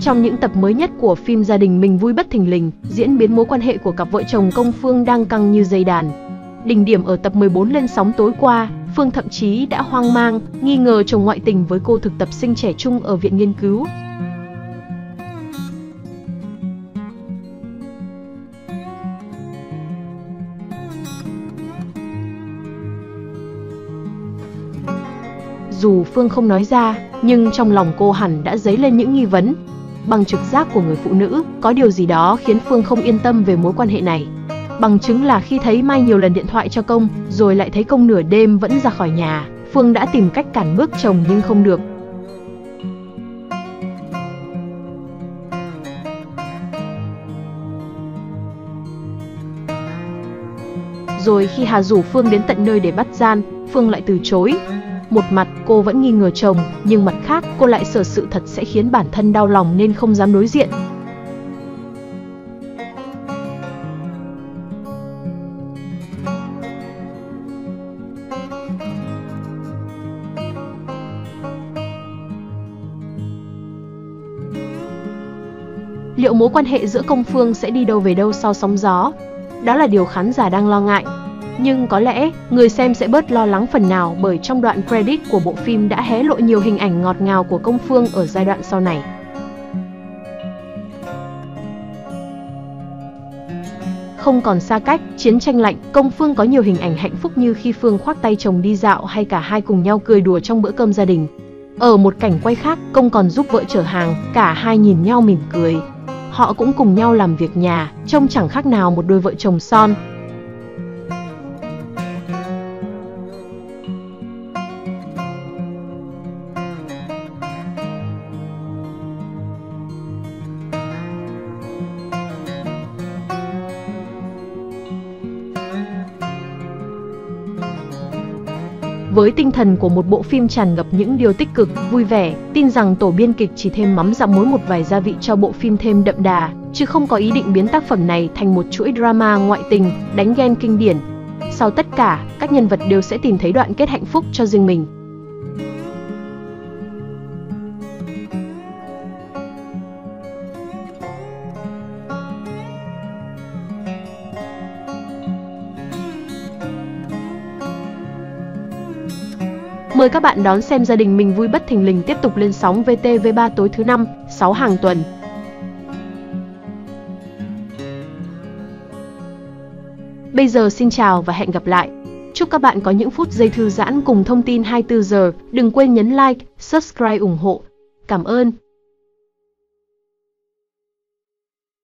Trong những tập mới nhất của phim Gia đình mình vui bất thình lình, diễn biến mối quan hệ của cặp vợ chồng công Phương đang căng như dây đàn. Đỉnh điểm ở tập 14 lên sóng tối qua, Phương thậm chí đã hoang mang, nghi ngờ chồng ngoại tình với cô thực tập sinh trẻ trung ở viện nghiên cứu. Dù Phương không nói ra, nhưng trong lòng cô hẳn đã dấy lên những nghi vấn. Bằng trực giác của người phụ nữ, có điều gì đó khiến Phương không yên tâm về mối quan hệ này. Bằng chứng là khi thấy Mai nhiều lần điện thoại cho công, rồi lại thấy công nửa đêm vẫn ra khỏi nhà, Phương đã tìm cách cản bước chồng nhưng không được. Rồi khi Hà rủ Phương đến tận nơi để bắt gian, Phương lại từ chối. Một mặt cô vẫn nghi ngờ chồng, nhưng mặt khác cô lại sợ sự thật sẽ khiến bản thân đau lòng nên không dám đối diện. Liệu mối quan hệ giữa công phương sẽ đi đâu về đâu sau sóng gió? Đó là điều khán giả đang lo ngại. Nhưng có lẽ, người xem sẽ bớt lo lắng phần nào bởi trong đoạn credit của bộ phim đã hé lộ nhiều hình ảnh ngọt ngào của công phương ở giai đoạn sau này. Không còn xa cách, chiến tranh lạnh, công phương có nhiều hình ảnh hạnh phúc như khi Phương khoác tay chồng đi dạo hay cả hai cùng nhau cười đùa trong bữa cơm gia đình. Ở một cảnh quay khác, công còn giúp vợ chở hàng, cả hai nhìn nhau mỉm cười. Họ cũng cùng nhau làm việc nhà, trông chẳng khác nào một đôi vợ chồng son, Với tinh thần của một bộ phim tràn ngập những điều tích cực, vui vẻ, tin rằng tổ biên kịch chỉ thêm mắm dặm muối một vài gia vị cho bộ phim thêm đậm đà, chứ không có ý định biến tác phẩm này thành một chuỗi drama ngoại tình, đánh ghen kinh điển. Sau tất cả, các nhân vật đều sẽ tìm thấy đoạn kết hạnh phúc cho riêng mình. Mời các bạn đón xem gia đình mình vui bất thình lình tiếp tục lên sóng VTV3 tối thứ năm, 6 hàng tuần. Bây giờ xin chào và hẹn gặp lại. Chúc các bạn có những phút giây thư giãn cùng thông tin 24 giờ. Đừng quên nhấn like, subscribe ủng hộ. Cảm ơn.